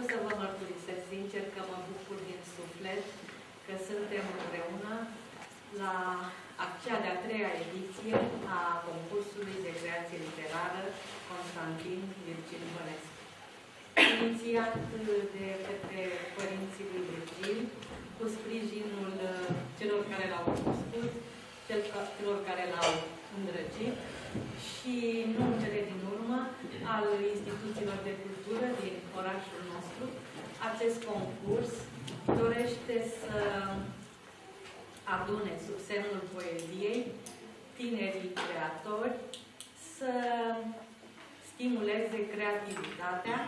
o să vă mărturisesc sincer că mă bucur din suflet că suntem împreună la cea de-a treia ediție a concursului de creație literară Constantin Virgil Bănescu. Inițiat de către părinții lui Virgil, cu sprijinul celor care l-au cunoscut, celor care l-au îndrăgit și, nu în cele din urmă, al instituțiilor de cultură din orașul nostru. Acest concurs dorește să adune sub semnul poeziei tinerii creatori, să stimuleze creativitatea,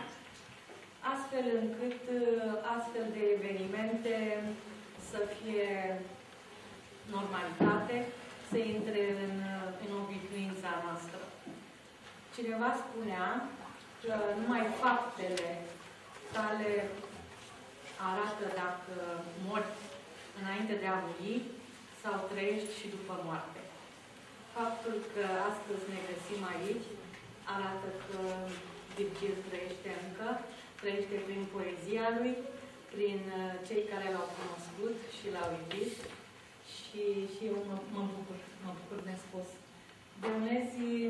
astfel încât astfel de evenimente să fie normalitate, să intre în, în obișnuința noastră. Cineva spunea că numai faptele tale arată dacă mori înainte de a muri sau trăiești și după moarte. Faptul că astăzi ne găsim aici arată că Virgil trăiește încă, trăiește prin poezia lui, prin uh, cei care l-au cunoscut și l-au iubit și, și eu mă, mă bucur, mă bucur nespus. Deunezii,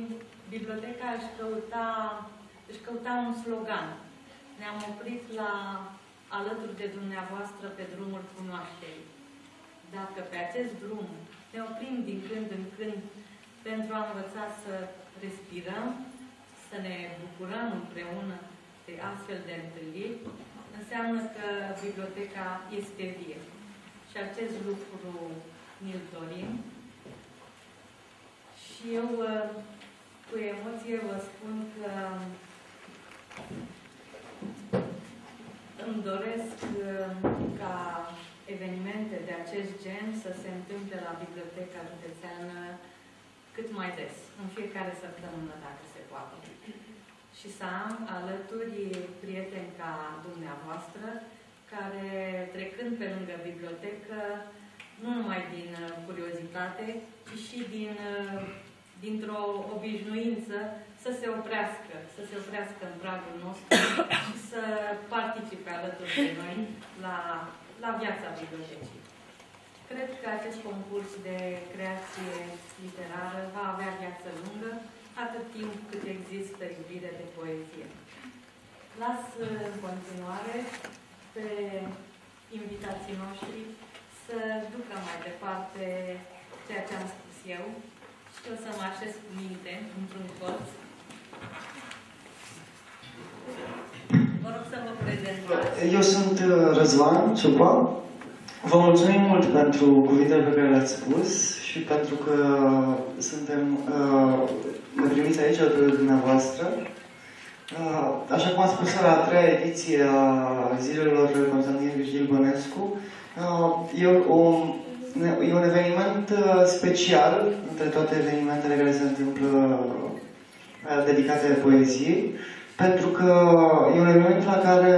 biblioteca își căuta, își căuta un slogan. Ne-am oprit la alături de dumneavoastră pe drumul cunoașterii. Dacă pe acest drum ne oprim din când în când pentru a învăța să respirăm, să ne bucurăm împreună de astfel de întâlniri, înseamnă că biblioteca este vie. Și acest lucru ni-l dorim. Și eu, cu emoție, vă spun că îmi doresc ca evenimente de acest gen să se întâmple la Biblioteca Județeană cât mai des, în fiecare săptămână, dacă se poate. Și să am alături prieteni ca dumneavoastră, care, trecând pe lângă bibliotecă, nu numai din uh, curiozitate, ci și din, uh, dintr-o obișnuință să se oprească, să se oprească în pragul nostru și să participe alături de noi la, la viața bibliotecii. Cred că acest concurs de creație literară va avea viață lungă, atât timp cât există iubire de poezie. Las în continuare pe invitații noștri să ducă mai departe ceea ce am spus eu și o să mă așez cu minte într-un colț. Vă rog să vă prezentați. Eu sunt uh, Răzvan Ciupa. Vă mulțumim mult pentru cuvintele pe care le-ați spus și pentru că suntem, uh, ne primiți aici alături de dumneavoastră. Uh, așa cum am spus la a treia ediție a zilelor Constantin Virgil Bănescu, uh, e, un, e un eveniment uh, special între toate evenimentele care se întâmplă uh, dedicate poeziei, pentru că e un eveniment la care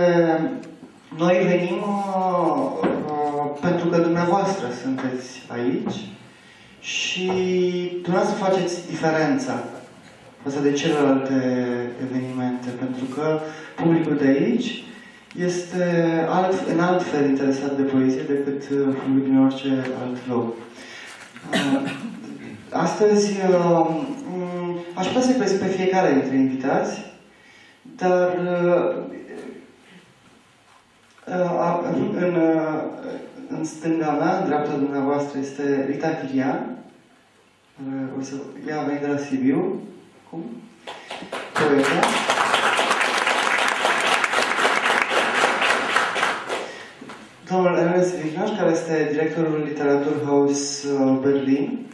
noi venim uh, uh, pentru că dumneavoastră sunteți aici și dumneavoastră faceți diferența față de celelalte evenimente, pentru că publicul de aici este alt, în alt fel interesat de poezie decât publicul din orice alt loc. Uh, astăzi aș putea să-i pe fiecare dintre invitați, dar în, în stânga mea, în dreapta dumneavoastră, este Rita Chirian. O să, ea a venit de la Sibiu. Cum? Poeta. Domnul Ernest Vignaș, care este directorul Literaturhaus Berlin.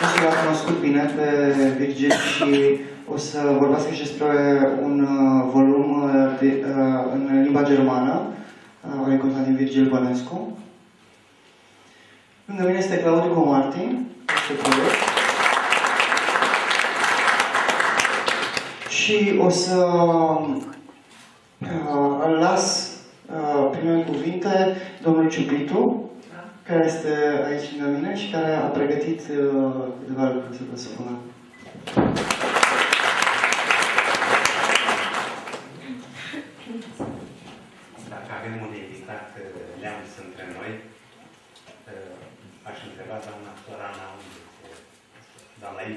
Nu știu dacă cunoscut bine pe Virgil și o să vorbesc și despre un uh, volum uh, de, uh, în limba germană al lui Constantin Virgil Bănescu. Lângă mine este Claudiu Martin, este proiect. Și o să uh, îl las uh, primele cuvinte domnului Ciupitu, care este aici lângă mine și care a pregătit uh, câteva lucruri să vă spună.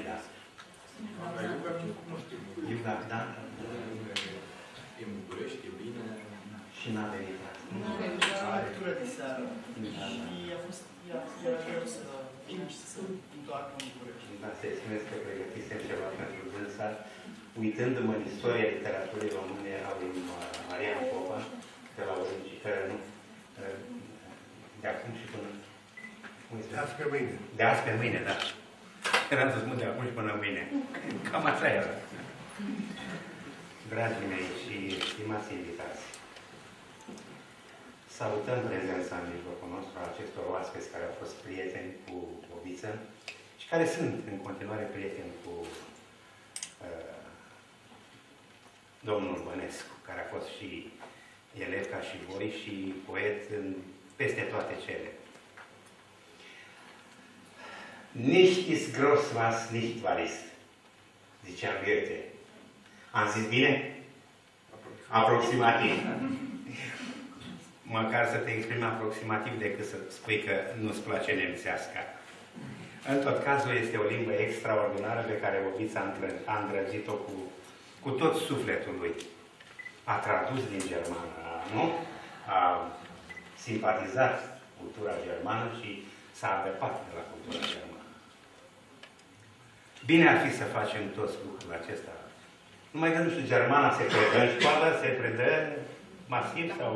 da. Iuga, da? E în București, e bine. Și n-a venit. La lectură de seară. Da, Și a fost, era, era greu să vină și să se întoarcă în București. Da, să spuneți că pregătisem ceva pentru dânsa, uitându-mă în istoria literaturii române a lui Marian Popa, de la Originii, care nu, de acum și până, cum îi De spune? azi pe mâine. De azi pe mâine, da. Eram să spun de acum și până mâine. Cam așa era. Dragii mei și stimați invitați, salutăm prezența în mijlocul nostru a acestor oaspeți care au fost prieteni cu Oviță și care sunt în continuare prieteni cu uh, domnul Bănescu, care a fost și elev ca și voi și poet în, peste toate cele. Nicht ist groß was nicht wahr ist, zicea Goethe. Am zis bine? Aproximativ. Măcar să te exprimi aproximativ decât să spui că nu-ți place nemțească. În tot cazul este o limbă extraordinară pe care Ovița a întră- a îndrăgit-o cu, cu tot sufletul lui. A tradus din germană, a- nu? A simpatizat cultura germană și s-a adăpat de la cultura germană. Bine ar fi să facem toți lucrul acesta. Numai că, nu știu, germana se predă în școală, se predă masiv sau...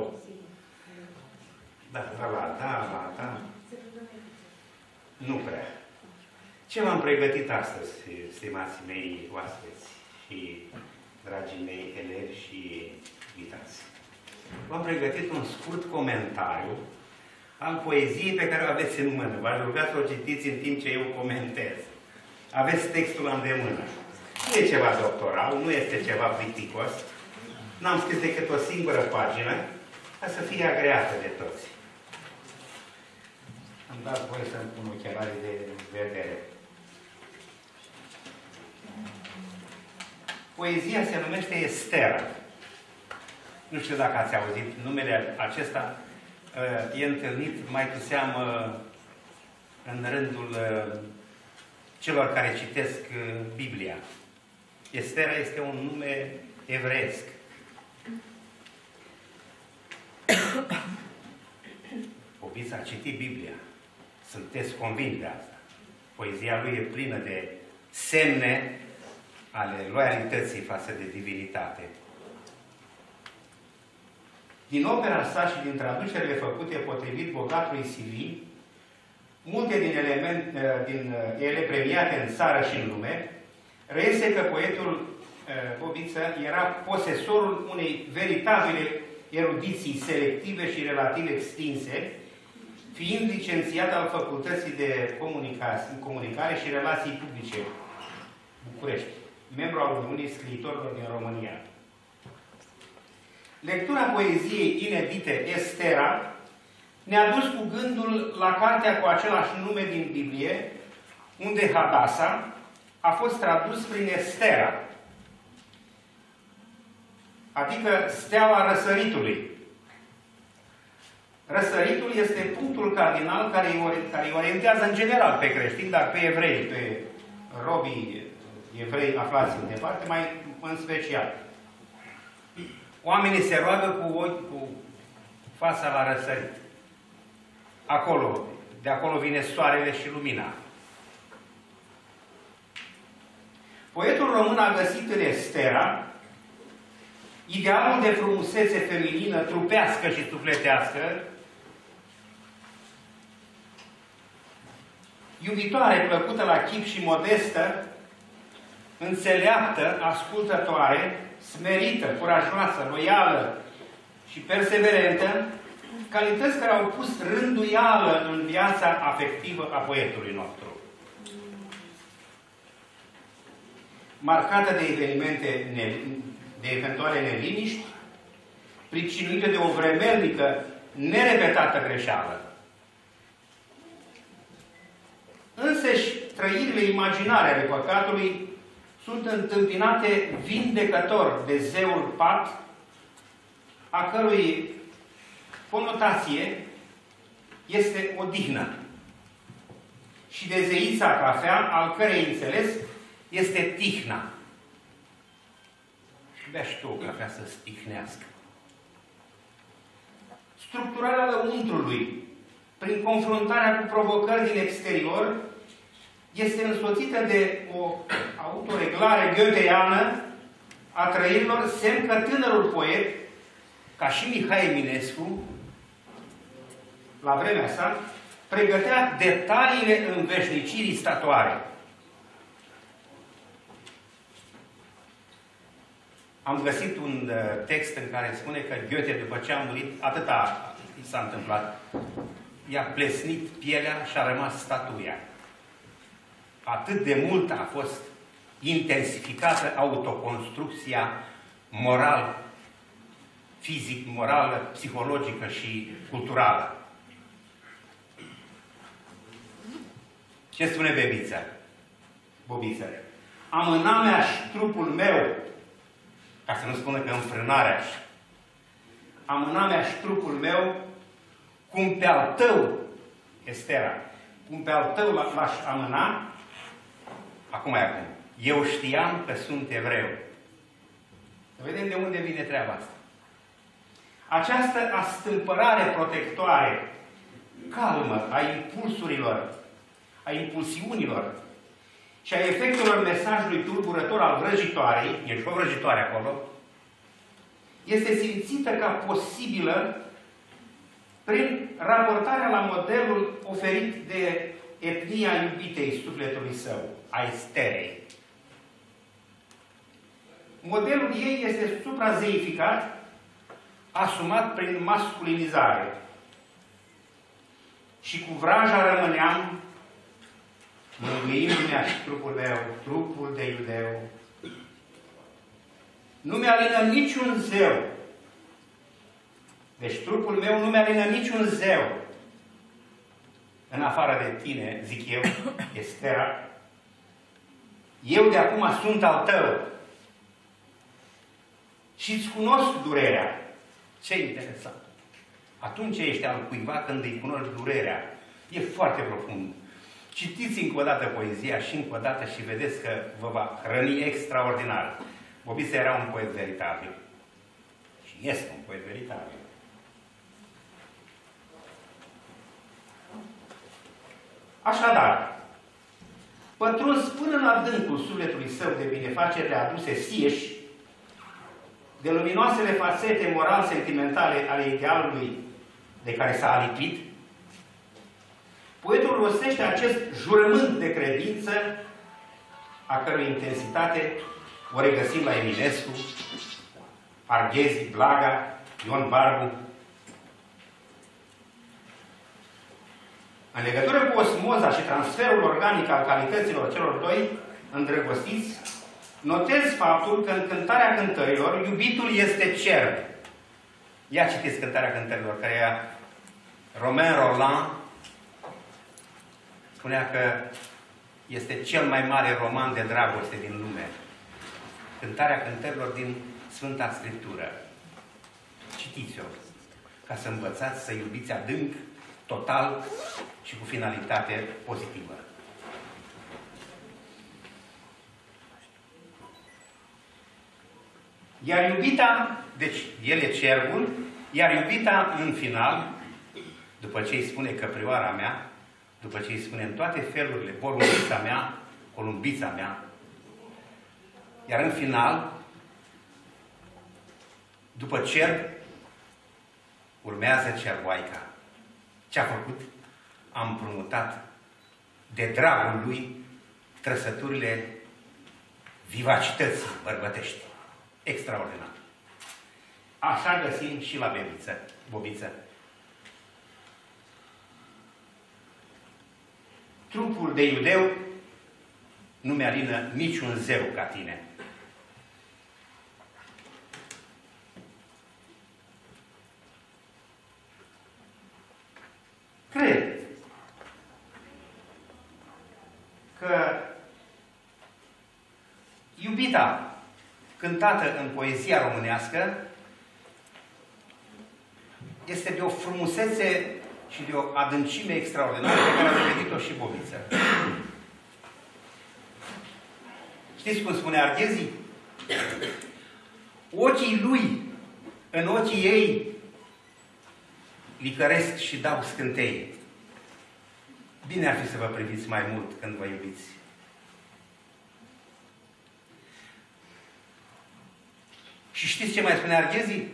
Da, da, la, da, la, da. Nu prea. Ce v-am pregătit astăzi, stimații mei oaspeți și dragii mei elevi și invitați? V-am pregătit un scurt comentariu al poeziei pe care o aveți în mână. V-aș ruga să o citiți în timp ce eu comentez. Aveți textul la îndemână. Nu e ceva doctoral, nu este ceva plicticos. N-am scris decât o singură pagină ca să fie agreată de toți. Am dat voie să-mi pun ochelarii de vedere. Poezia se numește Estera. Nu știu dacă ați auzit numele acesta. uh, E întâlnit mai cu seamă în rândul uh, celor care citesc uh, Biblia. Estera este un nume evreiesc. Obiți a citit Biblia. Sunteți convins de asta. Poezia lui e plină de semne ale loialității față de divinitate. Din opera sa și din traducerile făcute potrivit bogatului CV, multe din, element, din ele premiate în țară și în lume, reiese că poetul Bobiță era posesorul unei veritabile erudiții selective și relativ extinse, fiind licențiat al Facultății de Comunicare și Relații Publice, București, membru al Uniunii Scriitorilor din România. Lectura poeziei inedite Estera ne-a dus cu gândul la cartea cu același nume din Biblie, unde Hadasa a fost tradus prin Estera, adică steaua răsăritului. Răsăritul este punctul cardinal care îi, care îi orientează în general pe creștini, dar pe evrei, pe robii evrei aflați în departe, mai în special. Oamenii se roagă cu, ochi, cu fața la răsărit. Acolo, de acolo vine soarele și lumina. Poetul român a găsit în Estera idealul de frumusețe feminină, trupească și sufletească, iubitoare, plăcută la chip și modestă, înțeleaptă, ascultătoare, smerită, curajoasă, loială și perseverentă, calități care au pus rânduială în viața afectivă a poetului nostru. Marcată de evenimente, de eventuale neliniști, pricinuite de o vremelnică, nerepetată greșeală. Însăși, trăirile imaginare ale păcatului sunt întâmpinate vindecător de zeul Pat, a cărui conotație este odihnă, și de zeița cafea, al cărei înțeles este tihna. Bea și tu o cafea să stihnească. Structurarea lăuntrului, prin confruntarea cu provocări din exterior, este însoțită de o autoreglare goetheană a trăirilor, semn că tânărul poet, ca și Mihai Eminescu, la vremea sa, pregătea detaliile înveșnicirii statoare. Am găsit un uh, text în care spune că Goethe, după ce a murit, atâta s-a întâmplat. I-a plesnit pielea și a rămas statuia. Atât de mult a fost intensificată autoconstrucția moral, fizic, morală, psihologică și culturală. Ce spune bebița? Bobița. Amânameaș și trupul meu, ca să nu spună că înfrânarea și amânameaș și trupul meu, cum pe al tău, Estera, cum pe al tău l-aș amâna, acum e acum, eu știam că sunt evreu. Să vedem de unde vine treaba asta. Această astâmpărare protectoare, calmă, a impulsurilor, a impulsiunilor și a efectelor mesajului tulburător al vrăjitoarei, e și o vrăjitoare acolo, este simțită ca posibilă prin raportarea la modelul oferit de etnia iubitei sufletului său, a Esterei. Modelul ei este suprazeificat, asumat prin masculinizare. Și cu vraja rămâneam mângâindu-mi și trupul meu, trupul de iudeu. Nu mi-alină niciun zeu. Deci trupul meu nu mi-alină niciun zeu. În afară de tine, zic eu, Estera, eu de acum sunt al tău. Și îți cunosc durerea. Ce interesant! Atunci ești al cuiva când îi cunoști durerea. E foarte profund. Citiți încă o dată poezia și încă o dată și vedeți că vă va hrăni extraordinar. Bobița era un poet veritabil. Și este un poet veritabil. Așadar, pătruns până în adâncul sufletului său de binefacere aduse sieși, de luminoasele fațete moral-sentimentale ale idealului de care s-a alipit, Poetul rostește acest jurământ de credință, a cărui intensitate o regăsim la Eminescu, Arghezi, Blaga, Ion Barbu. În legătură cu osmoza și transferul organic al calităților celor doi îndrăgostiți, notez faptul că în cântarea cântărilor, iubitul este cer. Ia citiți cântarea cântărilor, care e Romain Roland, spunea că este cel mai mare roman de dragoste din lume. Cântarea cântărilor din Sfânta Scriptură. Citiți-o ca să învățați să iubiți adânc, total și cu finalitate pozitivă. Iar iubita, deci el e cervul, iar iubita în final, după ce îi spune căprioara mea, după ce îi spune în toate felurile, porumbița mea, columbița mea, iar în final, după cer, urmează cervoaica. Ce a făcut? Am împrumutat de dragul lui trăsăturile vivacității bărbătești. Extraordinar. Așa găsim și la bebiță, bobiță. trupul de iudeu nu mi-alină niciun zeu ca tine. Cred că iubita cântată în poezia românească este de o frumusețe și de o adâncime extraordinară pe care a dovedit-o și Bobiță. Știți cum spune Arghezii? Ochii lui, în ochii ei, licăresc și dau scânteie. Bine ar fi să vă priviți mai mult când vă iubiți. Și știți ce mai spune Arghezii?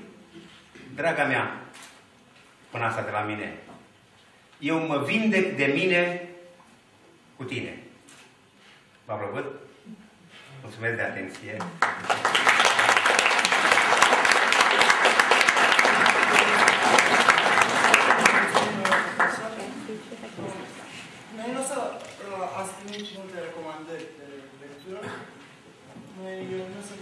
Draga mea, până asta de la mine, eu mă vindec de mine cu tine. V-a plăcut? Mulțumesc de atenție. Noi nu o să uh, ați primit multe recomandări de lectură. Noi nu o să...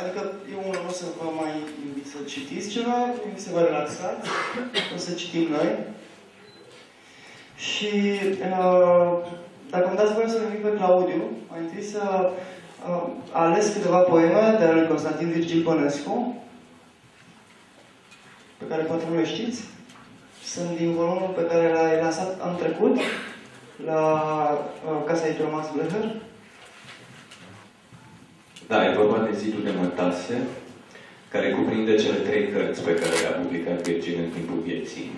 Adică eu unul o să vă mai invit să citiți ceva, invit să vă relaxați, o să citim noi. Și uh, dacă îmi dați voie să invit pe Claudiu, mai întâi să uh, ales câteva poeme de al lui Constantin Virgil Bănescu, pe care poate nu le știți. Sunt din volumul pe care l-ai lansat anul trecut la uh, Casa Editoră Max Blecher. Da, e vorba de Zidul de Mătase, care cuprinde cele trei cărți pe care le-a publicat Virgil în timpul vieții.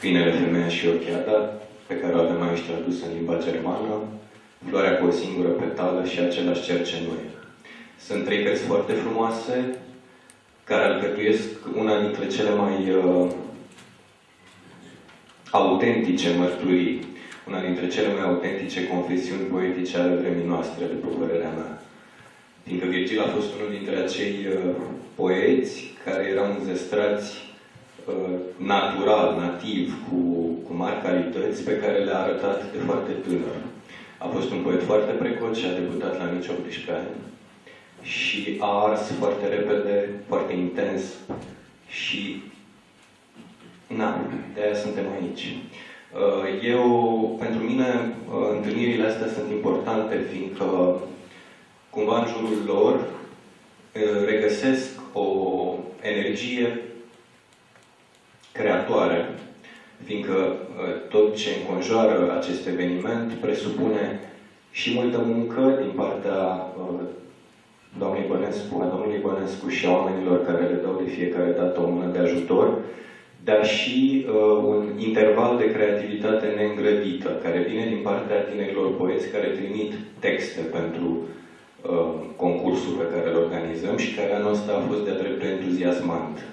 Pinele, Femeia și Ochiada, pe care o avem aici tradusă în limba germană, Floarea cu o singură petală și Același cer ce nu e. Sunt trei cărți foarte frumoase, care alcătuiesc una dintre cele mai uh, autentice mărturii, una dintre cele mai autentice confesiuni poetice ale vremii noastre, după părerea mea. Fiindcă Virgil a fost unul dintre acei uh, poeți care erau înzestrați uh, natural, nativ, cu, cu mari calități pe care le-a arătat de foarte tânăr. A fost un poet foarte precoce, a debutat la nici 18 ani și a ars foarte repede, foarte intens și Na, de aia suntem aici. Uh, Eu, pentru mine, uh, întâlnirile astea sunt importante, fiindcă cumva în jurul lor uh, regăsesc o energie creatoare, fiindcă tot ce înconjoară acest eveniment presupune și multă muncă din partea doamnei Bănescu, a domnului Bănescu și a oamenilor care le dau de fiecare dată o mână de ajutor, dar și uh, un interval de creativitate neîngrădită, care vine din partea tinerilor poeți care trimit texte pentru uh, concursul pe care îl organizăm și care anul ăsta a fost de-a dreptul entuziasmant.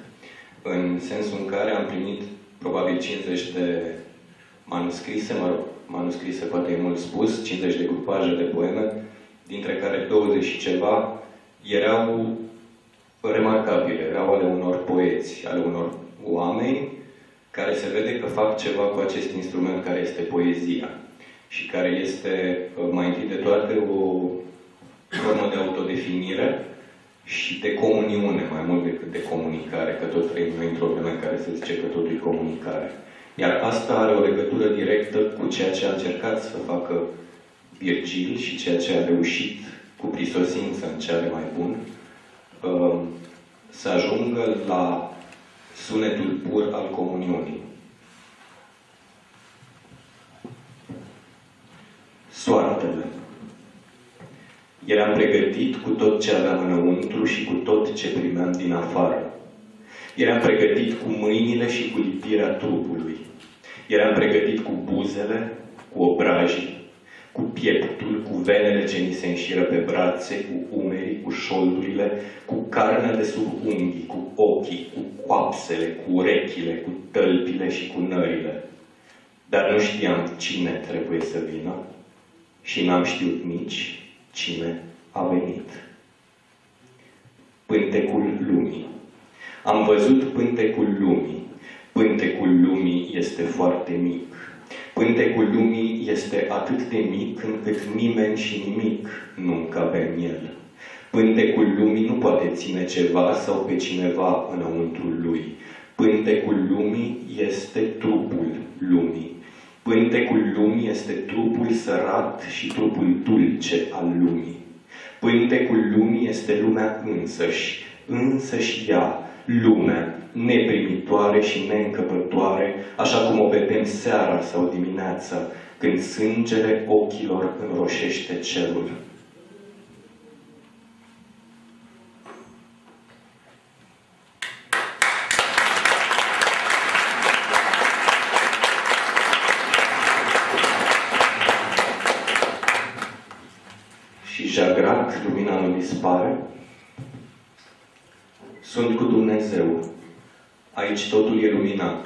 În sensul în care am primit probabil 50 de manuscrise, mă rog, manuscrise poate e mult spus, 50 de grupaje de poeme, dintre care 20 și ceva erau remarcabile, erau ale unor poeți, ale unor oameni care se vede că fac ceva cu acest instrument care este poezia și care este, uh, mai întâi de toate, o formă de autodefinire și de comuniune, mai mult decât de comunicare, că tot trăim noi într-o vreme în care se zice că totul e comunicare. Iar asta are o legătură directă cu ceea ce a încercat să facă Virgil și ceea ce a reușit cu prisosință în ce are mai bun, uh, să ajungă la sunetul pur al comuniunii. Soartele. Eram pregătit cu tot ce aveam înăuntru și cu tot ce primeam din afară. Eram pregătit cu mâinile și cu lipirea trupului. Eram pregătit cu buzele, cu obrajii, cu pieptul, cu venele ce ni se înșiră pe brațe, cu umerii, cu șoldurile, cu carnea de sub unghii, cu ochii, cu coapsele, cu urechile, cu tălpile și cu nările. Dar nu știam cine trebuie să vină și n-am știut nici cine a venit. Pântecul lumii. Am văzut pântecul lumii. Pântecul lumii este foarte mic Pântecul lumii este atât de mic încât nimeni și nimic nu încape în el. Pântecul lumii nu poate ține ceva sau pe cineva înăuntrul lui. Pântecul lumii este trupul lumii. Pântecul lumii este trupul sărat și trupul dulce al lumii. Pântecul lumii este lumea însăși, însăși ea, lume neprimitoare și neîncăpătoare, așa cum o vedem seara sau dimineața, când sângele ochilor înroșește cerul. Și Jagrat, lumina nu dispare, sunt cu Dumnezeu. Aici totul e luminat.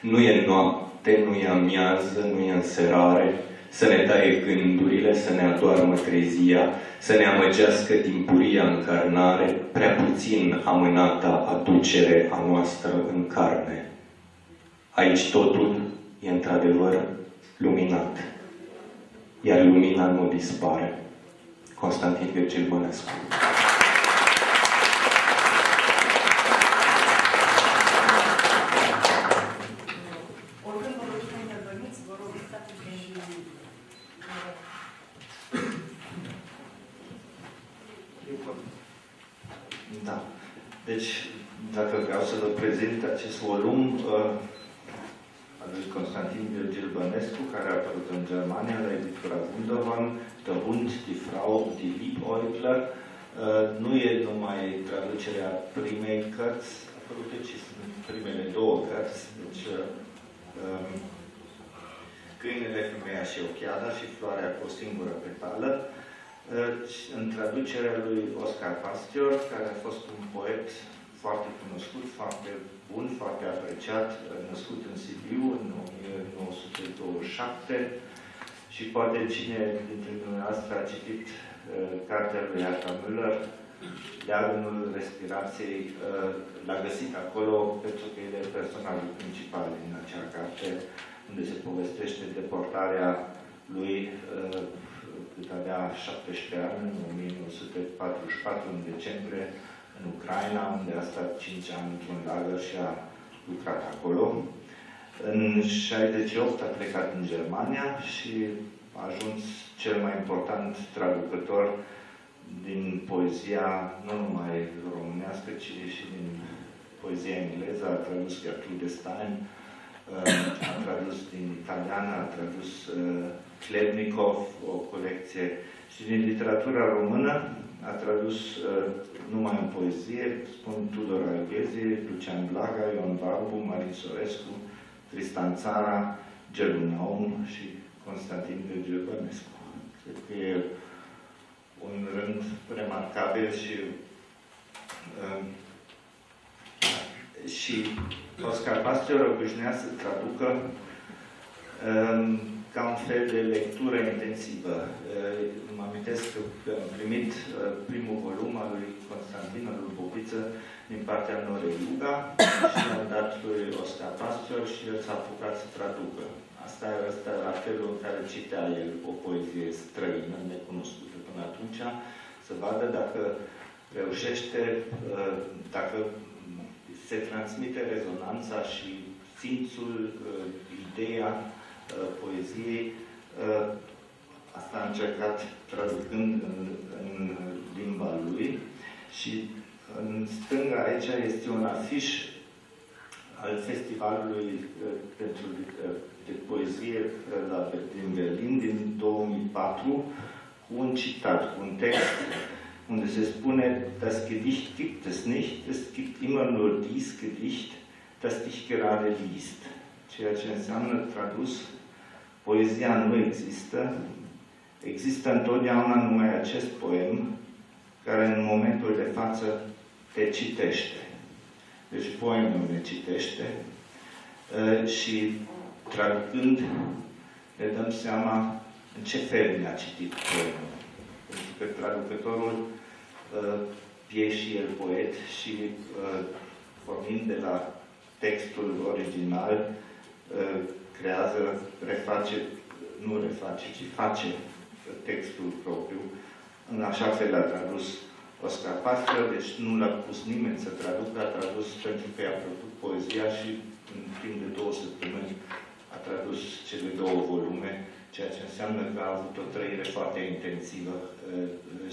Nu e noapte, nu e amiază, nu e înserare, să ne taie gândurile, să ne adoarmă trezia, să ne amăgească timpuria încarnare, prea puțin amânata aducere a noastră în carne. Aici totul e într-adevăr luminat, iar lumina nu dispare. Constantin Virgil Bănescu. Oricând vă doriți să interveniți, vă rog și Da. Deci, dacă vreau să vă prezint acest volum uh, al lui Constantin Virgil Bănescu, care a apărut în Germania la editura Wunderhorn, Der Hund, die Frau, die Liebäugler, uh, nu e numai traducerea primei cărți apărute, ci sunt primele două cărți, deci uh, um, Câinele, femeia și ochiada și Floarea cu o singură petală, în traducerea lui Oscar Pastior, care a fost un poet foarte cunoscut, foarte bun, foarte apreciat, născut în Sibiu în 1927 și poate cine dintre dumneavoastră a citit uh, cartea lui Arta Müller, Leagănul respirației, uh, l-a găsit acolo pentru că el e personajul principal din acea carte, unde se povestește deportarea lui uh, cât avea 17 ani, în 1944, în decembrie, în Ucraina, unde a stat 5 ani într-un lagăr și a lucrat acolo. În 68 a plecat în Germania și a ajuns cel mai important traducător din poezia, nu numai românească, ci și din poezia engleză. A tradus Gertrude Stein, a tradus din italiană, a tradus uh, Klebnikov, o colecție, și din literatura română a tradus uh, numai în poezie, spun Tudor Alghezi, Lucian Blaga, Ion Barbu, Marin Sorescu, Tristan Țara, Gelu Naum și Constantin Virgil Bănescu. Cred că e un rând remarcabil și uh, și Oscar Pastor obișnuia să traducă um, ca un fel de lectură intensivă. Uh, mă amintesc că am primit uh, primul volum al lui Constantin, al lui Bobiță, din partea Norei Iuga și am dat lui Oscar Pastor și el s-a apucat să traducă. Asta era felul în care citea el o poezie străină, necunoscută până atunci, să vadă dacă reușește, uh, dacă se transmite rezonanța și simțul, uh, ideea uh, poeziei. Uh, asta a încercat traducând în, în limba lui. Și în stânga aici este un afiș al Festivalului pentru de poezie la, din Berlin din 2004 cu un citat, cu un text unde se spune, das Gedicht gibt es nicht, es gibt immer nur dies Gedicht, das dich gerade liest. Ceea ce înseamnă tradus, poezia nu există, există întotdeauna numai acest poem care în momentul de față te citește. Deci poemul ne citește ă, și traducând ne dăm seama în ce fel ne-a citit poemul pentru că traducătorul uh, e și el poet și uh, pornind de la textul original, uh, creează, reface, nu reface, ci face textul propriu. În așa fel a tradus Oscar Pastor, deci nu l-a pus nimeni să traducă, a tradus pentru că i-a plăcut poezia și în timp de două săptămâni a tradus cele două volume ceea ce înseamnă că a avut o trăire foarte intensivă uh,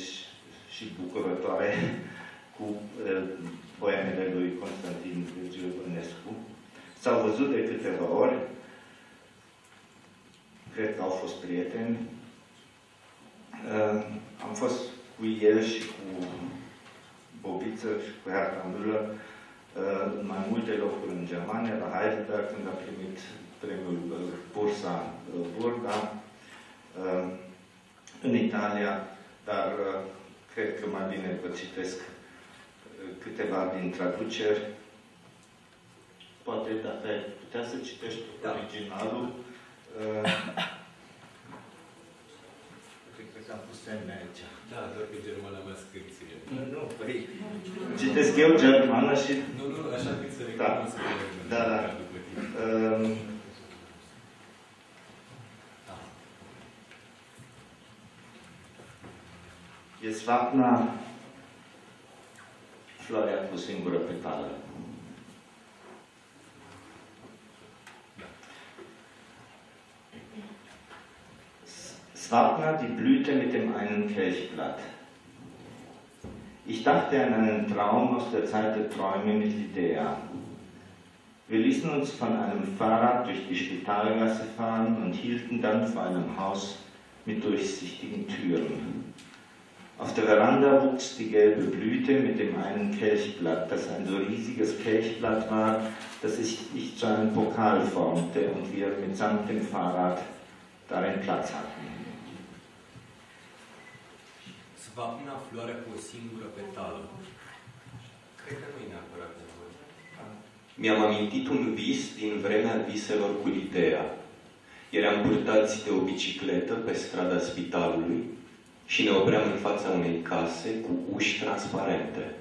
și bucurătoare cu uh, poemele lui Constantin Virgil Bănescu. S-au văzut de câteva ori, cred că au fost prieteni. Uh, am fost cu el și cu Bobiță și cu Herta Müller în mai multe locuri în Germania, la Heidelberg, când a primit premiul Bursa Burda, în Italia, dar cred că mai bine vă citesc uh, câteva din traduceri. Poate dacă ai putea să citești Da. originalul. uh, Cred că am pus semne aici. Da, doar că germana mea scripție. Nu, păi, citesc eu germană și Nu, nu, așa cât să Da. recunosc că Da, da. E sfapna floarea cu singură petală. Swapna, die Blüte mit dem einen Kelchblatt. Ich dachte an einen Traum aus der Zeit der Träume mit Lidea. Wir ließen uns von einem Fahrrad durch die Spitalgasse fahren und hielten dann vor einem Haus mit durchsichtigen Türen. Auf der Veranda wuchs die gelbe Blüte mit dem einen Kelchblatt, das ein so riesiges Kelchblatt war, dass ich, ich zu einem Pokal formte und wir mitsamt dem Fahrrad darin Platz hatten. Svapna, floarea cu o singură petală. Cred că nu e neapărat nevoie. Mi-am amintit un vis din vremea viselor cu Lidea. Eram purtați de o bicicletă pe strada spitalului și ne opream în fața unei case cu uși transparente.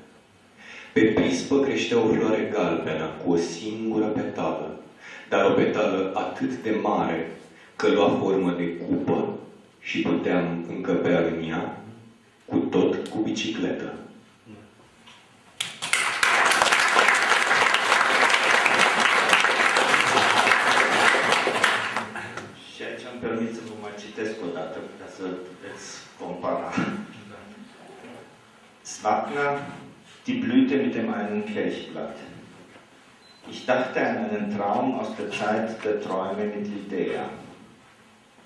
Pe prispă creștea o floare galbenă cu o singură petală, dar o petală atât de mare că lua formă de cupă și puteam încăpea în ea cu tot cu bicicletă. Compara. Swapna, die Blüte mit dem einen Kelchblatt. Ich dachte an einen Traum aus der Zeit der Träume mit Lidea.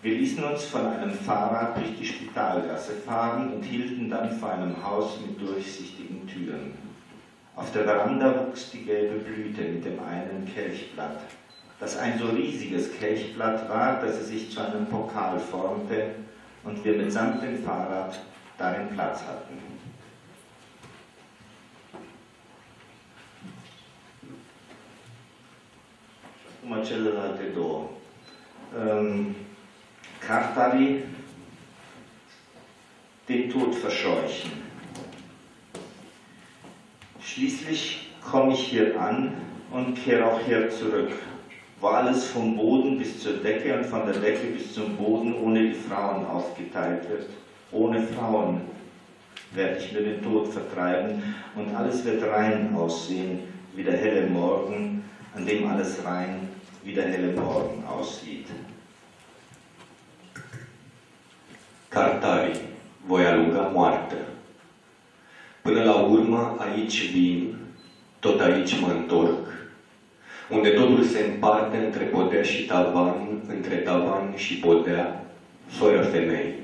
Wir ließen uns von einem Fahrrad durch die Spitalgasse fahren und hielten dann vor einem Haus mit durchsichtigen Türen. Auf der Veranda wuchs die gelbe Blüte mit dem einen Kelchblatt das ein so riesiges Kelchblatt war, dass es sich zu einem Pokal formte und wir mitsamt dem Fahrrad darin Platz hatten. Acum celelalte două. Ähm, Kartari, den Tod verscheuchen. Schließlich komme ich hier an und kehre auch hier zurück, wo alles vom Boden bis zur Decke und von der Decke bis zum Boden ohne die Frauen aufgeteilt wird. Ohne Frauen werde ich mir den Tod vertreiben und alles wird rein aussehen wie der helle Morgen, an dem alles rein wie der helle Morgen aussieht. Cartari, voi alunga moartea. Până la urmă, aici vin, tot aici mă întorc, unde totul se împarte între podea și tavan, între tavan și podea, fără femei.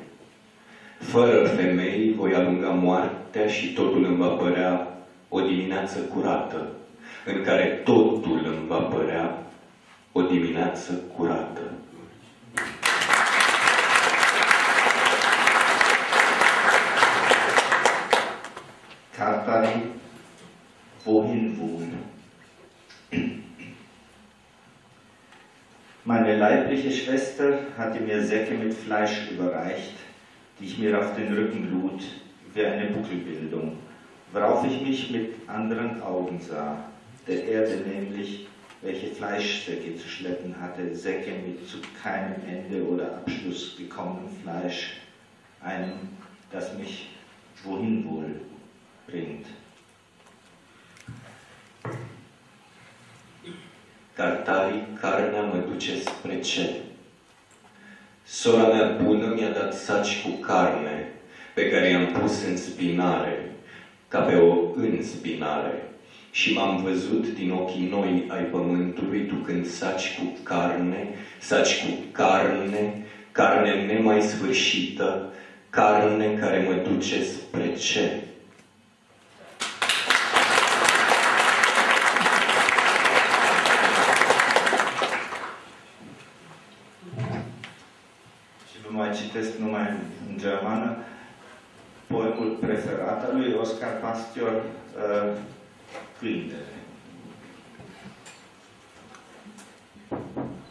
Fără femei voi alunga moartea și totul îmi va părea o dimineață curată, în care totul îmi va părea o dimineață curată. Kartari, wohin wohnen? Meine leibliche Schwester hatte mir Säcke mit Fleisch überreicht, die ich mir auf den Rücken lud, wie eine Buckelbildung, worauf ich mich mit anderen Augen sah, der Erde nämlich, welche Fleischsäcke zu schleppen hatte, Säcke mit zu keinem Ende oder Abschluss gekommenem Fleisch, einem, das mich wohin wohl bringt. Tartarii, carnea mă duce spre ce? Sora mea bună mi-a dat saci cu carne, pe care i-am pus în spinare, ca pe o înspinare. Și m-am văzut din ochii noi ai pământului, ducând saci cu carne, saci cu carne, carne nemai sfârșită, carne care mă duce spre ce? Germană poemul preferat domnului Oscar Pastor uh.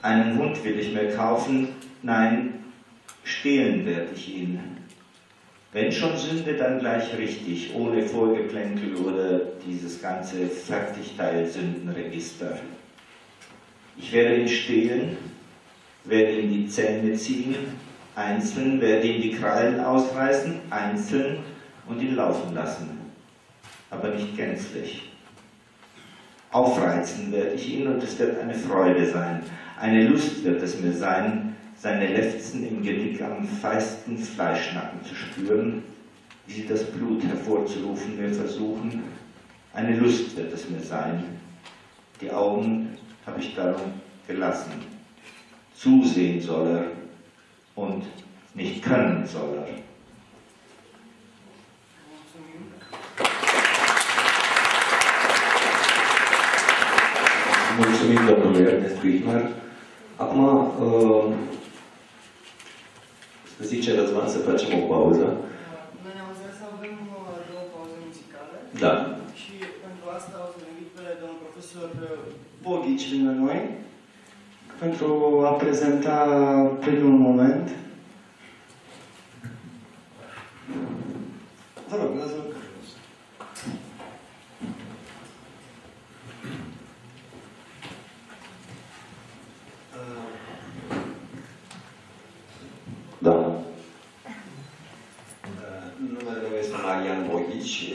Einen Hund will ich mir kaufen, nein, stehlen werde ich ihn. Wenn schon Sünde, dann gleich richtig, ohne Vorgeplänkel oder dieses ganze Fertigteil-Sündenregister. Ich werde ihn stehlen, werde ihm die Zähne ziehen, einzeln, werde ihm die Krallen ausreißen, einzeln und ihn laufen lassen. Aber nicht gänzlich. Aufreizen werde ich ihn und es wird eine Freude sein. Eine Lust wird es mir sein, seine Lefzen im Genick am feisten Fleischnacken zu spüren, wie sie das Blut hervorzurufen mir versuchen. Eine Lust wird es mir sein. Die Augen habe ich darum gelassen. Zusehen soll er und nicht können soll er. Mulțumim domnului Ernest Wichner. Acum, uh, zice Răzvan să facem o pauză. Noi ne-am înțeles să avem uh, două pauze muzicale Da. și pentru asta o să ne invit pe domnul profesor uh, Boghici lângă noi pentru a prezenta primul moment. Vă rog, dați loc. Da. Numele meu este Marian Boghici,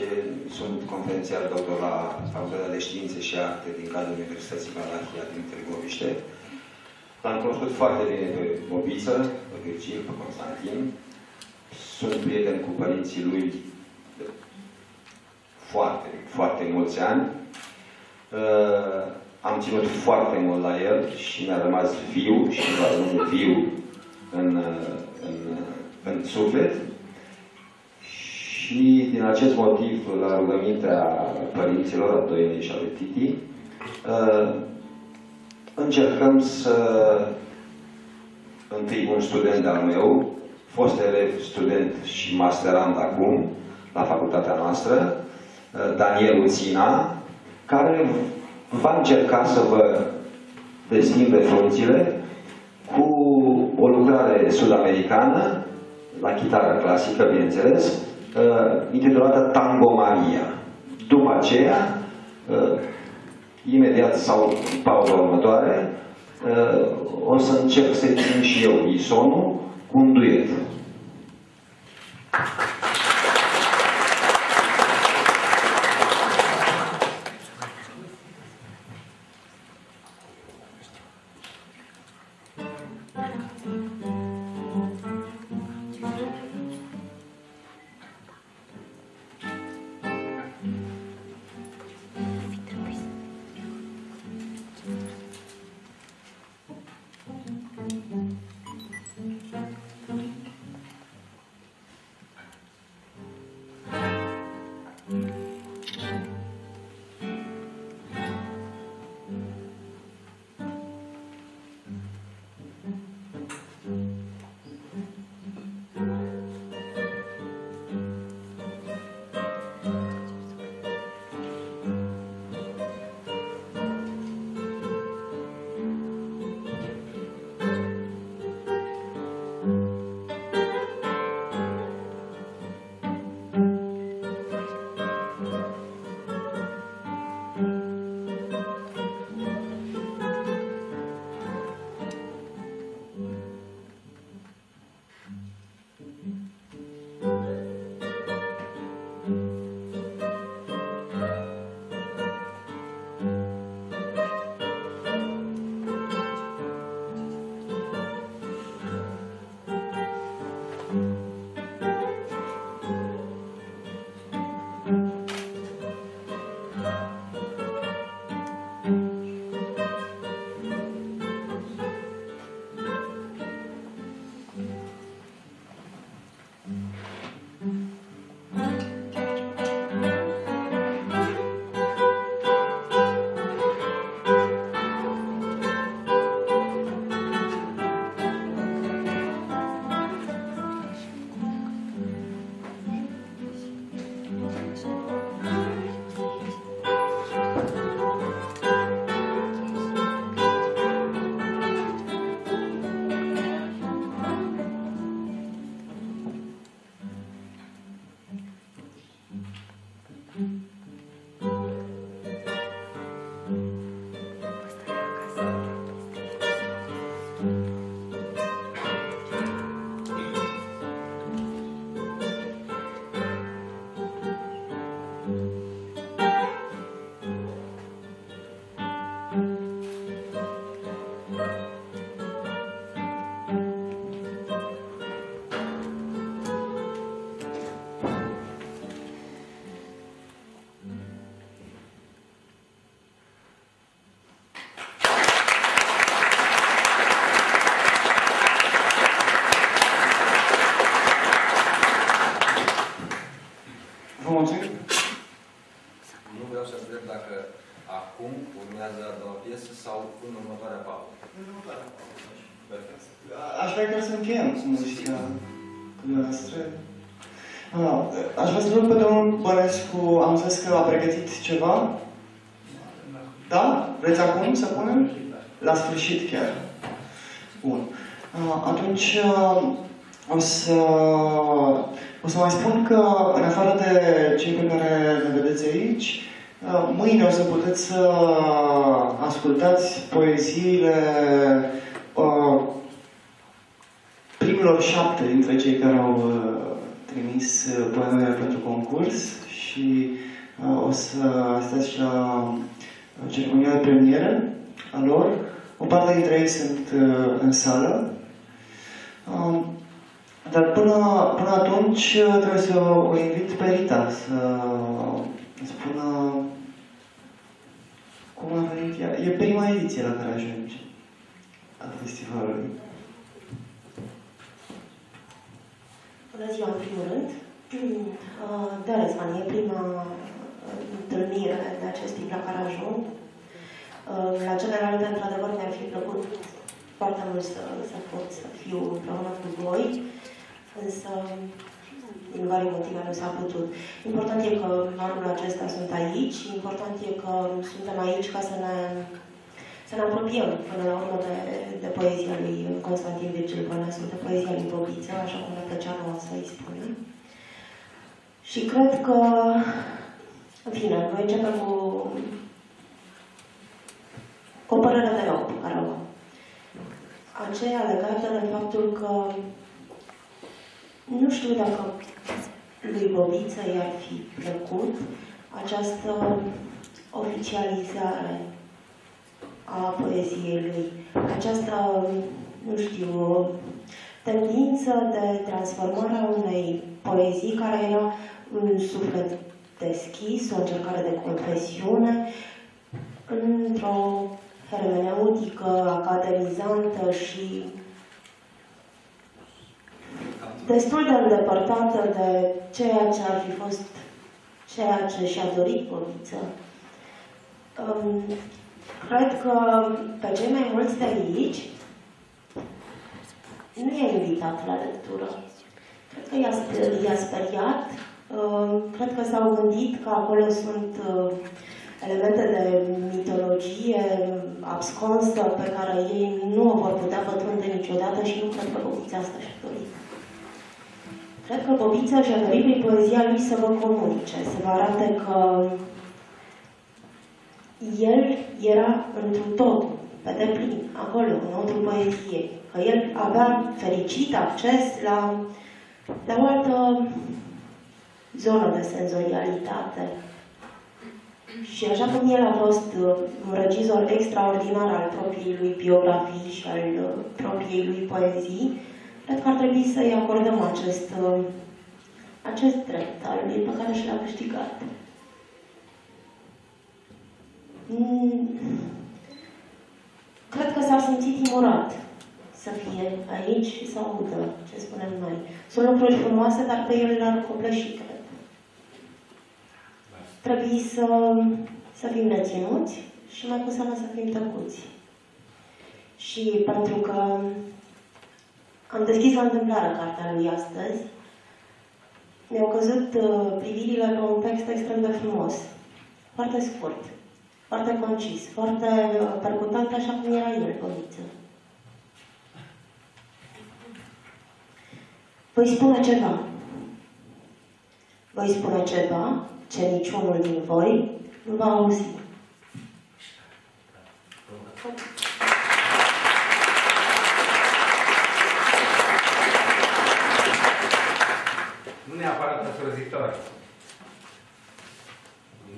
sunt conferențiar doctor la Facultatea de Științe și Arte din cadrul Universității Malachia din Târgoviște. L-am cunoscut foarte bine pe Bobiță, pe Virgil, pe Constantin. Sunt prieten cu părinții lui de foarte, foarte mulți ani. Uh, am ținut foarte mult la el și mi-a rămas viu și va rămâne viu în, uh, în, uh, în suflet. Și din acest motiv, la rugămintea părinților, a Doinei și a lui Titi, uh, încercăm să întâi un student al meu, fost elev, student și masterand acum la facultatea noastră, uh, Daniel Uțina, care va încerca să vă deschimbe frunțile cu o lucrare sud-americană, la chitară clasică, bineînțeles, uh, intitulată Tango Maria. După aceea, uh, imediat sau în pauza următoare, uh, o să încerc să țin și eu isonul cu un duet. Vă Aș vrea chiar să încheiem cu muzica cu dumneavoastră. Ah, Aș vrea să rog pe domnul Bănescu, am înțeles că a pregătit ceva. Da? Vreți acum să punem? La sfârșit chiar. Bun. Ah, Atunci ah, o să, o să mai spun că, în afară de cei pe care ne vedeți aici, ah, mâine o să puteți să ascultați poeziile ah, primilor șapte dintre cei care au uh, trimis uh, poemele pentru concurs și uh, o să stați și la uh, ceremonia de premieră a lor. O parte dintre ei sunt uh, în sală. Um, dar până, până atunci uh, trebuie să o invit pe Rita să spună cum a venit ea. E prima ediție la care ajunge a festivalului. Bună ziua, în primul rând. Uh, Da, Răzvan, e prima uh, întâlnire de acest tip la care ajung. Uh, La celelalte, într-adevăr, mi-ar fi plăcut foarte mult să, să pot să fiu împreună cu voi, însă din vari motive nu s-a putut. Important e că anul acesta sunt aici, important e că suntem aici ca să ne, să ne apropiem până la urmă de, de poezia lui Constantin Virgil Bănescu, de poezia lui Bobiță, așa cum ne plăcea nouă să-i spunem. Și cred că, în fine, voi începe cu, cu o părere de rău pe care o am. Aceea legată de faptul că nu știu dacă lui Bobiță i-ar fi plăcut această oficializare a poeziei lui. Această, nu știu, tendință de transformare a unei poezii care era un suflet deschis, o încercare de confesiune, într-o hermeneutică academizantă și destul de îndepărtată de ceea ce ar fi fost ceea ce și-a dorit Bobiță. Um, cred că pe cei mai mulți de aici nu i-a invitat la lectură. Cred că i-a, sper- i-a speriat. Uh, cred că s-au gândit că acolo sunt uh, elemente de mitologie absconsă pe care ei nu o vor putea pătrunde niciodată și nu cred că Bobița asta și-a dorit. Cred că Bobița și-a dorit prin poezia lui să vă comunice, să vă arate că el era într tot, pe deplin, acolo, înăuntru poeziei. Că el avea fericit acces la, la o altă zonă de senzorialitate. Și așa cum el a fost uh, un regizor extraordinar al propriei lui biografii și al uh, propriei lui poezii, cred că ar trebui să-i acordăm acest, uh, acest drept al lui pe care și l-a câștigat. Mm, Cred că s-a simțit timorat să fie aici și să audă ce spunem noi. Sunt lucruri frumoase, dar pe el le-ar copleși, cred. Trebuie să, să fim reținuți și mai cu seamă să fim tăcuți. Și pentru că am deschis la întâmplare cartea lui astăzi, mi-au căzut uh, privirile pe un text extrem de frumos, foarte scurt, foarte concis, foarte uh, percutant, așa cum era el, Poliță. Voi spune ceva. Voi spune ceva ce niciunul din voi nu va auzi. Nu neapărat răsărăzitor.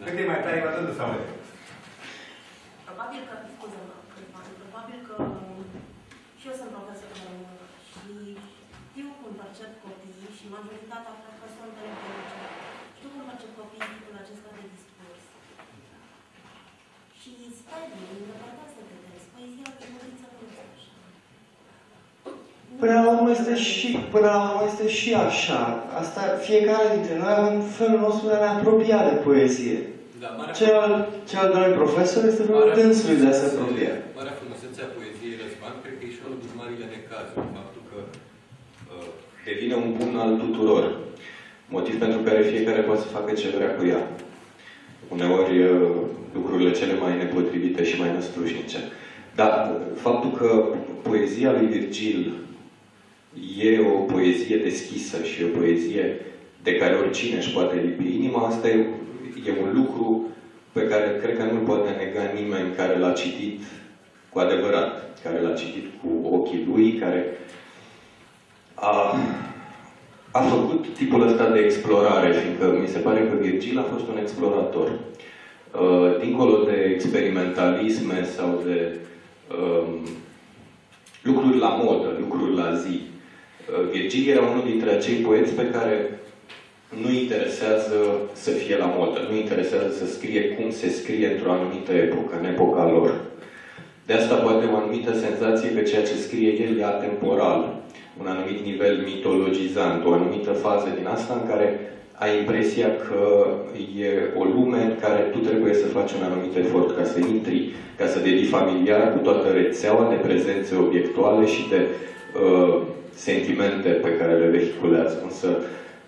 Cât e mai tare, atât să aude. Probabil că, scuză-mă, Cârpan, probabil că și eu sunt profesor de română și știu cum percep copiii și majoritatea cred că sunt inteligente. Știu cum percep copiii tipul acesta de discurs. Și stai bine, îndepărtat să te vezi. Poezia lui Muriță nu este așa. Până la urmă este și, până la urmă este și așa. Asta, fiecare dintre noi avem felul nostru de a ne apropia de poezie. Da, marea, Cel, cel al doilor profesor este felul dânsului de a se apropia. marea frumusețe a poeziei Răzvan, cred că e și unul din marile necazuri. Faptul că uh, devine un bun al tuturor. Motiv pentru care fiecare poate să facă ce vrea cu ea. Uneori uh, lucrurile cele mai nepotrivite și mai năstrușnice. Dar uh, faptul că poezia lui Virgil e o poezie deschisă și o poezie de care oricine își poate lipi inima, asta e, e un lucru pe care cred că nu poate nega nimeni care l-a citit cu adevărat, care l-a citit cu ochii lui, care a, a făcut tipul ăsta de explorare, fiindcă mi se pare că Virgil a fost un explorator. Uh, dincolo de experimentalisme sau de um, lucruri la modă, lucruri la zi, uh, Virgil era unul dintre acei poeți pe care nu interesează să fie la modă, nu interesează să scrie cum se scrie într-o anumită epocă, în epoca lor. De asta poate o anumită senzație că ceea ce scrie el e atemporal, un anumit nivel mitologizant, o anumită fază din asta în care ai impresia că e o lume în care tu trebuie să faci un anumit efort ca să intri, ca să devii familiar cu toată rețeaua de prezențe obiectuale și de uh, sentimente pe care le vehiculează. Însă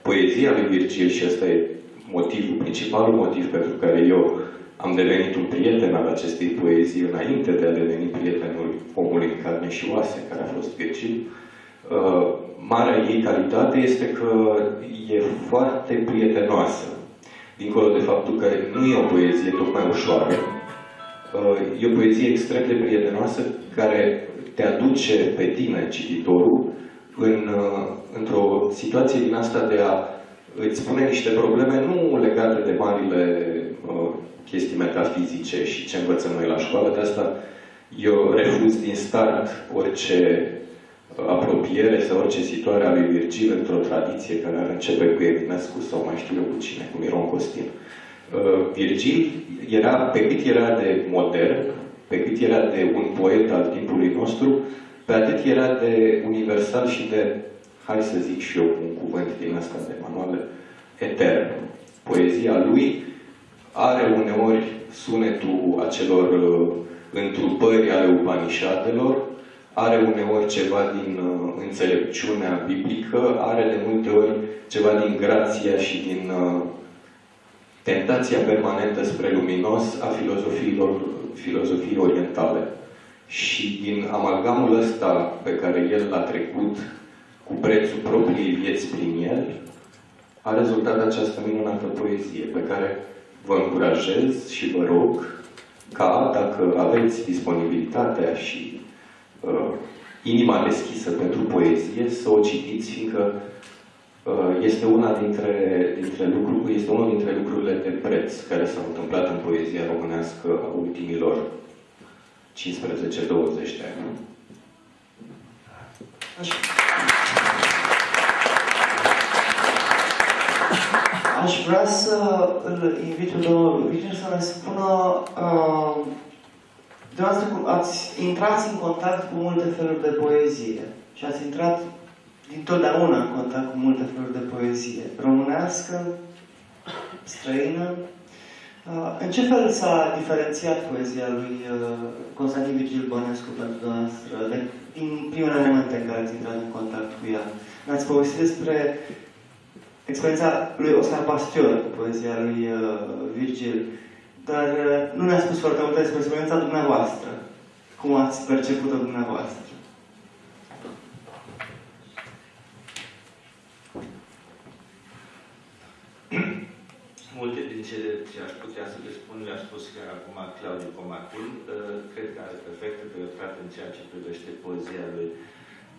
poezia lui Virgil, și ăsta e motivul, principalul motiv pentru care eu am devenit un prieten al acestei poezii înainte de a deveni prietenul omului în carne și oase, care a fost Virgil. Uh, marea ei calitate este că e foarte prietenoasă. Dincolo de faptul că nu e o poezie tocmai ușoară, uh, e o poezie extrem de prietenoasă care te aduce pe tine, cititorul, în, uh, într-o situație din asta de a îți spune niște probleme nu legate de marile uh, chestii metafizice și ce învățăm noi la școală. De asta eu refuz din start orice uh, apropiere sau orice situare a lui Virgil într-o tradiție care ar începe cu Eminescu sau mai știu eu cu cine, cu Miron Costin. Uh, Virgil era, pe cât era de modern, pe cât era de un poet al timpului nostru, pe atât era de universal și de, hai să zic și eu un cuvânt din asta de manuale, etern. Poezia lui are uneori sunetul acelor uh, întrupări ale Upanishadelor, are uneori ceva din uh, înțelepciunea biblică, are de multe ori ceva din grația și din uh, tentația permanentă spre luminos a filozofiilor, filozofiei orientale. Și din amalgamul ăsta pe care el l-a trecut cu prețul propriei vieți prin el, a rezultat această minunată poezie pe care vă încurajez și vă rog ca, dacă aveți disponibilitatea și uh, inima deschisă pentru poezie, să o citiți, fiindcă uh, este una dintre, dintre lucruri, este unul dintre lucrurile de preț care s-au întâmplat în poezia românească a ultimilor 15-20 de ani. Aș, aș vrea să îl invit pe domnul Victor să ne spună uh, dumneavoastră cum ați intrat în contact cu multe feluri de poezie și ați intrat dintotdeauna în contact cu multe feluri de poezie. Românească, străină. Uh, în ce fel s-a diferențiat poezia lui uh, Constantin Virgil Bănescu pentru dumneavoastră de, din primele momente în care ați intrat în contact cu ea? Ne-ați povestit despre experiența lui Oscar Pastior, poezia lui uh, Virgil, dar uh, nu ne-a spus foarte multe despre experiența dumneavoastră. Cum ați perceput-o dumneavoastră? Multe din cele ce aș putea să le spun le-a spus chiar acum Claudiu Comacul. Uh, Cred că are perfectă dreptate în ceea ce privește poezia lui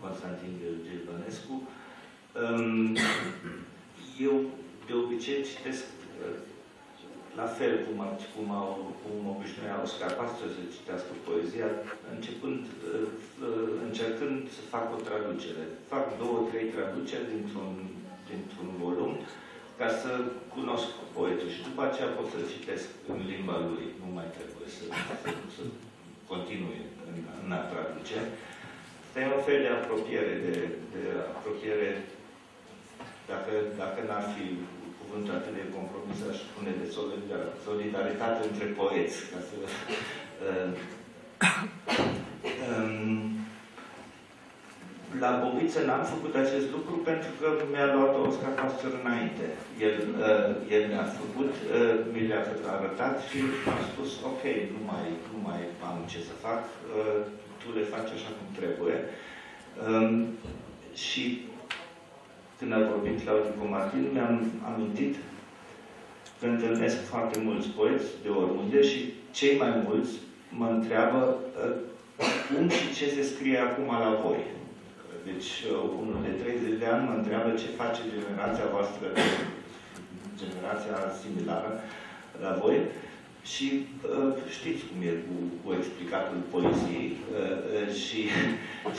Constantin Gheorghe Bănescu. Um, Eu de obicei citesc uh, la fel cum, am- cum, au, cum obișnuia Oscar Pastor să citească poezia, începând, uh, uh, încercând să fac o traducere. Fac două, trei traduceri dintr-un, dintr-un volum ca să cunosc poetul și după aceea pot să citesc în limba lui. Nu mai trebuie să, să, să continui în, în a traduce. Asta e un fel de apropiere, de, de apropiere, dacă, dacă n-ar fi cuvântul atât de compromis, aș spune de solidar- solidaritate între poeți, ca să... Uh, um, la Bobiță n-am făcut acest lucru pentru că mi-a luat Oscar Pastor înainte. El, uh, el mi-a făcut, uh, mi le-a arătat și am spus, ok, nu mai, nu mai am ce să fac, uh, tu le faci așa cum trebuie. Um, și când a vorbit Claudiu cu Martin, mi-am amintit că întâlnesc foarte mulți poeți de oriunde și cei mai mulți mă întreabă uh, cum și ce se scrie acum la voi. Deci, uh, unul de 30 de ani mă întreabă ce face generația voastră, generația similară la voi. Și uh, știți cum e cu, cu explicatul poeziei uh, uh, și,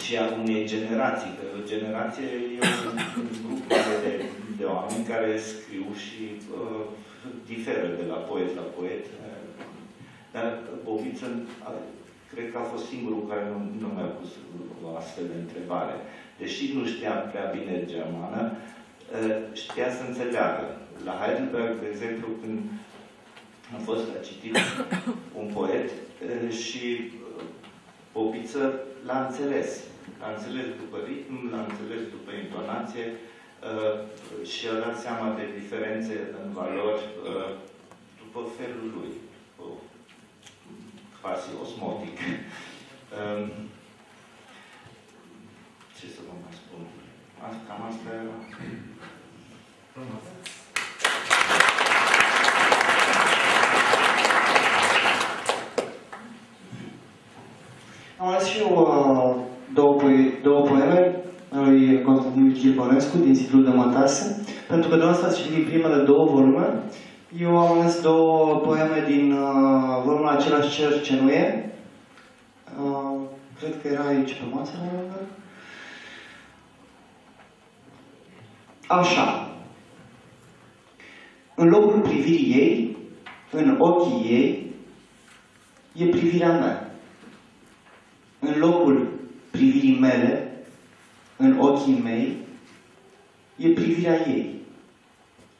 și a unei generații. Că o generație e un, un grup mare de, de oameni care scriu și uh, diferă de la poet la poet. Uh, dar Bobiță uh, cred că a fost singurul care nu, nu mi-a pus o astfel de întrebare. Deși nu știa prea bine germană, uh, știa să înțeleagă. La Heidelberg, de exemplu, când am fost la citit un poet uh, și uh, Bobiță l-a înțeles. L-a înțeles după ritm, l-a înțeles după intonație uh, și a dat seama de diferențe în valori uh, după felul lui. Uh, quasi osmotic. Um, ce să vă mai spun? Asta- Cam asta era. Am ales și eu uh, două, poe- două poeme ale lui Constantin Virgil Bănescu din titlul de Mătase. Pentru că dumneavoastră ați citit primele două volume, eu am ales două poeme din uh, volumul Același cer ce nu e. Uh, cred că era aici pe masă, la un moment dat. Așa. În locul privirii ei, în ochii ei, e privirea mea. În locul privirii mele, în ochii mei, e privirea ei.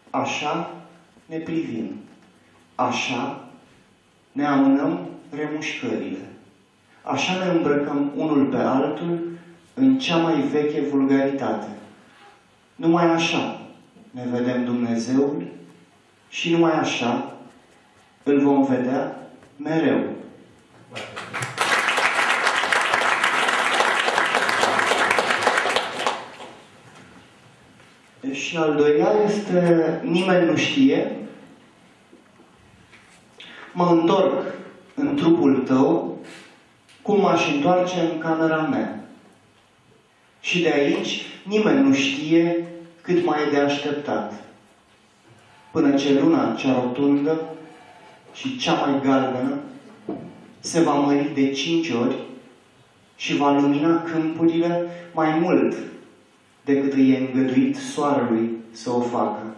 Așa ne privim. Așa ne amânăm remușcările. Așa ne îmbrăcăm unul pe altul în cea mai veche vulgaritate. Numai așa ne vedem Dumnezeul și numai așa îl vom vedea mereu. Și al doilea este nimeni nu știe. Mă întorc în trupul tău cum m-aș întoarce în camera mea. Și de aici nimeni nu știe cât mai e de așteptat. Până ce luna cea rotundă și cea mai galbenă se va mări de cinci ori și va lumina câmpurile mai mult decât îi e îngăduit soarelui să o facă.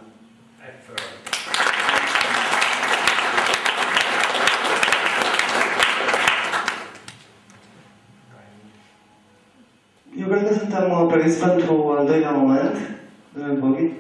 Eu cred că suntem uh, pregătiți pentru al doilea moment. Domnule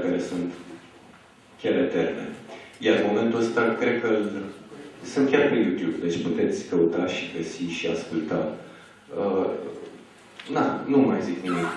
frumoase, din acelea care sunt chiar eterne. Iar în momentul ăsta, cred că sunt chiar pe YouTube, deci puteți căuta și găsi și asculta. Uh, na, nu mai zic nimic.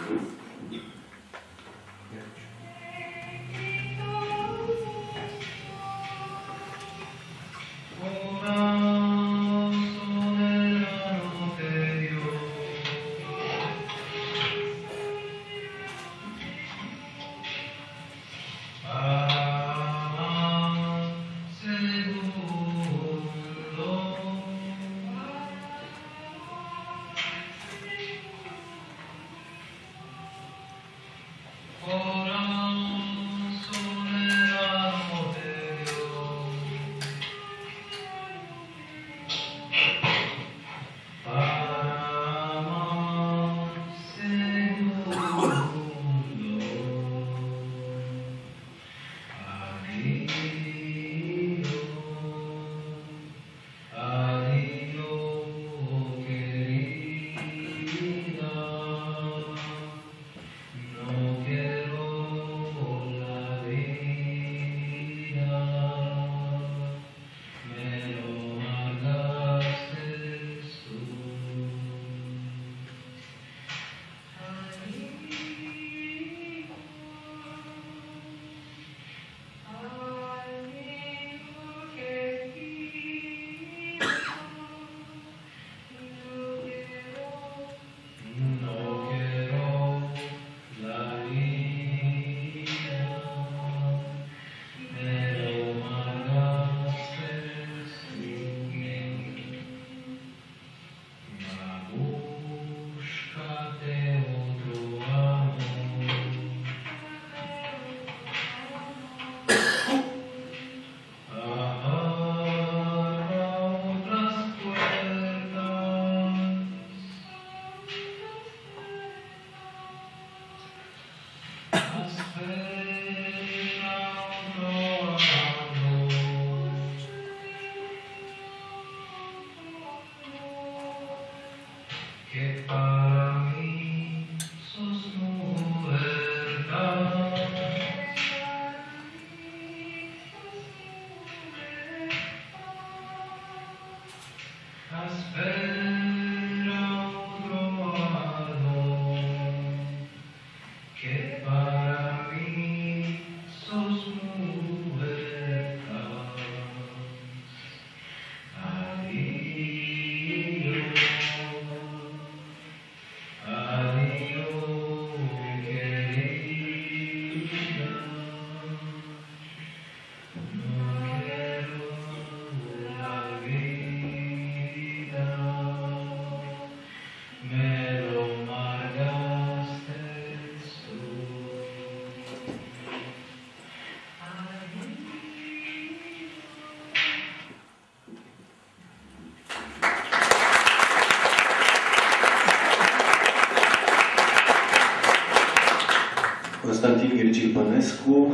Constantin Virgil Bănescu,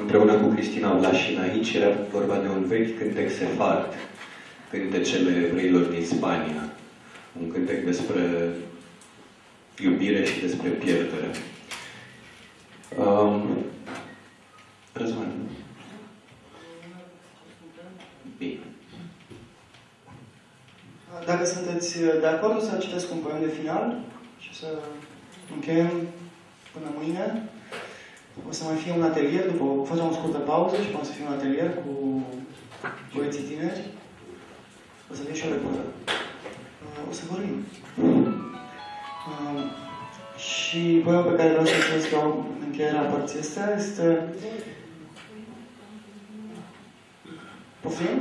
împreună cu Cristina Vlașin aici, era vorba de un vechi cântec sefard, cântecele evreilor din Spania. Un cântec despre iubire și despre pierdere. Um, Răzvan. Bine. Dacă sunteți de acord, o să citesc un poem de final și să încheiem până mâine. O să mai fie un atelier, după facem o scurtă pauză și o să fie un atelier cu băieții tineri. O să fie și o reportă. O să vorbim. Și poema pe care vreau să citesc eu în încheierea părții astea este... Poftim?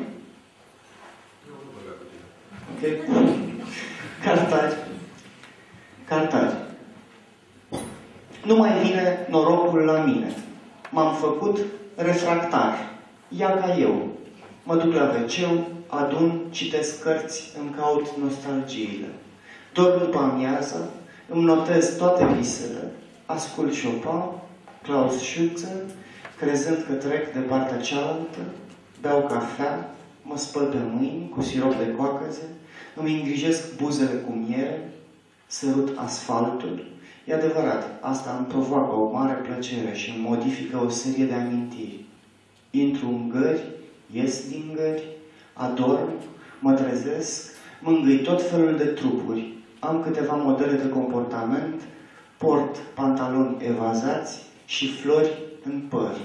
Ok. Cartari. Cartari. Nu mai vine norocul la mine. M-am făcut refractar. Ia ca eu. Mă duc la wc adun, citesc cărți, îmi caut nostalgiile. Dorm după amiază, îmi notez toate visele, ascult Chopin, Klaus Schütze, crezând că trec de partea cealaltă, beau cafea, mă spăl pe mâini cu sirop de coacăze, îmi îngrijesc buzele cu miere, sărut asfaltul. E adevărat, asta îmi provoacă o mare plăcere și îmi modifică o serie de amintiri. Intru în gări, ies din gări, adorm, mă trezesc, mângâi tot felul de trupuri, am câteva modele de comportament, port pantaloni evazați și flori în păr.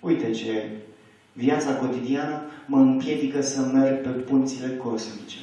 Uite ce viața cotidiană mă împiedică să merg pe punțile cosmice.